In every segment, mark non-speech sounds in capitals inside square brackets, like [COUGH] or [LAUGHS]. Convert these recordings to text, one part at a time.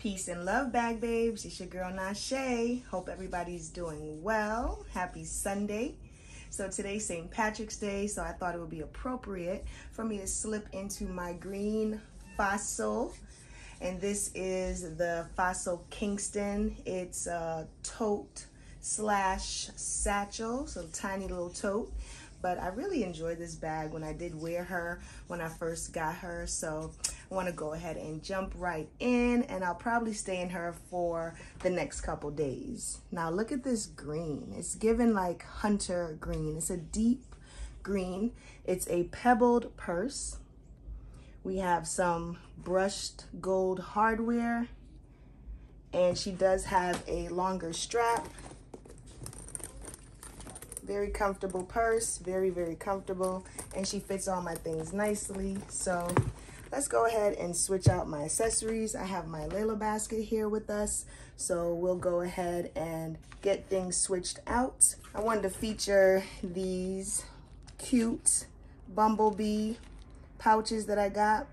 Peace and love, bag babes. It's your girl Nashe. Hope everybody's doing well. Happy Sunday. So today's St. Patrick's Day, so I thought it would be appropriate for me to slip into my green fossil. And this is the Fossil Kingston. It's a tote slash satchel, so tiny little tote but I really enjoyed this bag when I did wear her when I first got her. So I want to go ahead and jump right in and I'll probably stay in her for the next couple days. Now look at this green. It's given like hunter green. It's a deep green. It's a pebbled purse. We have some brushed gold hardware and she does have a longer strap very comfortable purse, very, very comfortable. And she fits all my things nicely. So let's go ahead and switch out my accessories. I have my Layla basket here with us. So we'll go ahead and get things switched out. I wanted to feature these cute bumblebee pouches that I got.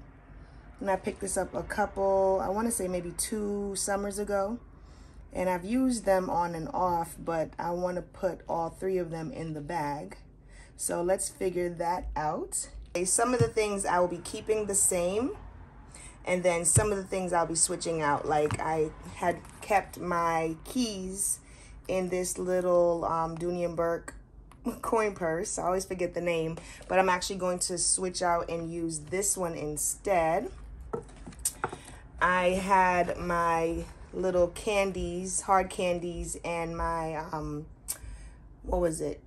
And I picked this up a couple, I want to say maybe two summers ago and I've used them on and off, but I want to put all three of them in the bag. So let's figure that out. Okay, some of the things I will be keeping the same, and then some of the things I'll be switching out. Like I had kept my keys in this little um, and [LAUGHS] coin purse. I always forget the name, but I'm actually going to switch out and use this one instead. I had my little candies, hard candies, and my, um, what was it?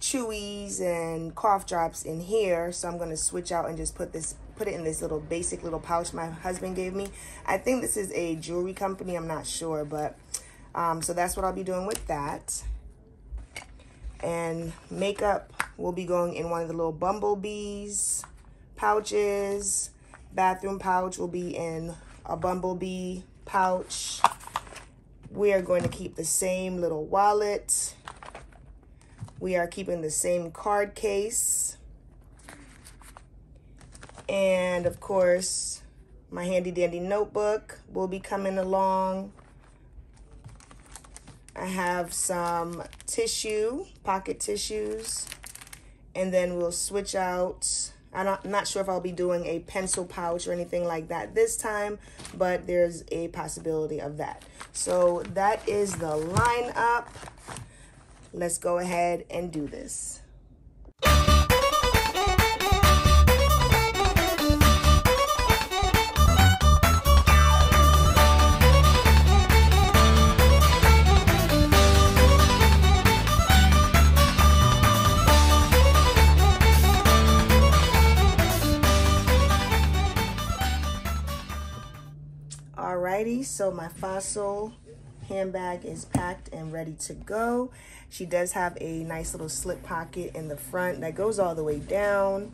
Chewies and cough drops in here. So I'm going to switch out and just put this, put it in this little basic little pouch my husband gave me. I think this is a jewelry company. I'm not sure, but, um, so that's what I'll be doing with that. And makeup will be going in one of the little bumblebees pouches. Bathroom pouch will be in a bumblebee pouch. We are going to keep the same little wallet. We are keeping the same card case. And of course, my handy dandy notebook will be coming along. I have some tissue, pocket tissues, and then we'll switch out I'm not, sure if I'll be doing a pencil pouch or anything like that this time, but there's a possibility of that. So that is the lineup. Let's go ahead and do this. Alrighty, so my Fossil handbag is packed and ready to go. She does have a nice little slip pocket in the front that goes all the way down.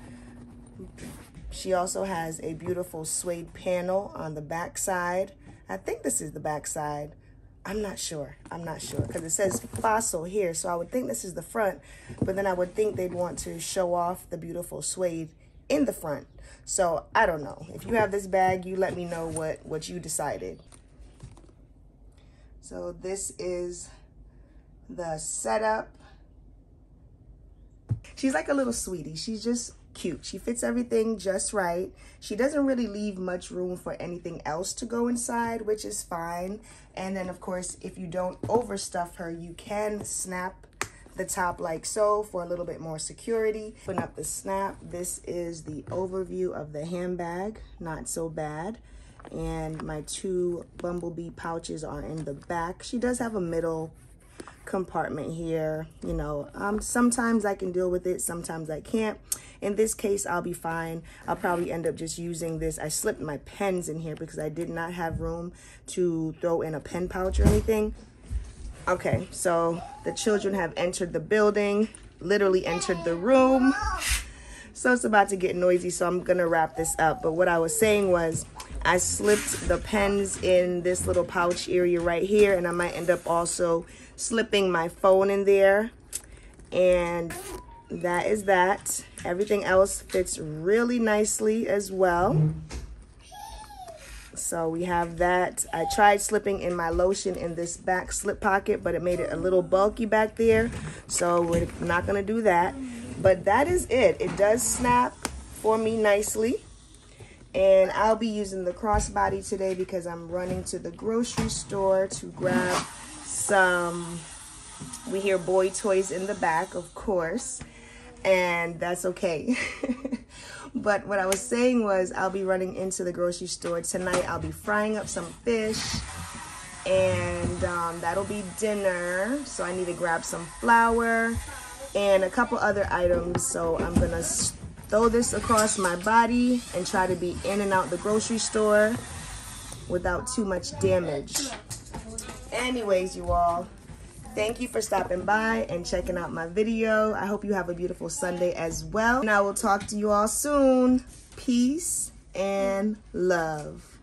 She also has a beautiful suede panel on the back side. I think this is the back side. I'm not sure. I'm not sure because it says fossil here. So I would think this is the front, but then I would think they'd want to show off the beautiful suede in the front. So I don't know. If you have this bag, you let me know what, what you decided. So this is the setup. She's like a little sweetie. She's just cute. She fits everything just right. She doesn't really leave much room for anything else to go inside, which is fine. And then, of course, if you don't overstuff her, you can snap the top like so for a little bit more security. Open up the snap. This is the overview of the handbag. Not so bad. And my two Bumblebee pouches are in the back. She does have a middle compartment here. You know, um, sometimes I can deal with it, sometimes I can't. In this case, I'll be fine. I'll probably end up just using this. I slipped my pens in here because I did not have room to throw in a pen pouch or anything. Okay, so the children have entered the building, literally entered the room. So it's about to get noisy, so I'm gonna wrap this up. But what I was saying was, I slipped the pens in this little pouch area right here, and I might end up also slipping my phone in there. And that is that. Everything else fits really nicely as well. So we have that. I tried slipping in my lotion in this back slip pocket, but it made it a little bulky back there. So we're not gonna do that. But that is it. It does snap for me nicely. And I'll be using the crossbody today because I'm running to the grocery store to grab some, we hear boy toys in the back, of course. And that's okay. [LAUGHS] But what I was saying was I'll be running into the grocery store tonight. I'll be frying up some fish and um, that'll be dinner. So I need to grab some flour and a couple other items. So I'm gonna throw this across my body and try to be in and out the grocery store without too much damage. Anyways, you all, Thank you for stopping by and checking out my video. I hope you have a beautiful Sunday as well. And I will talk to you all soon. Peace and love.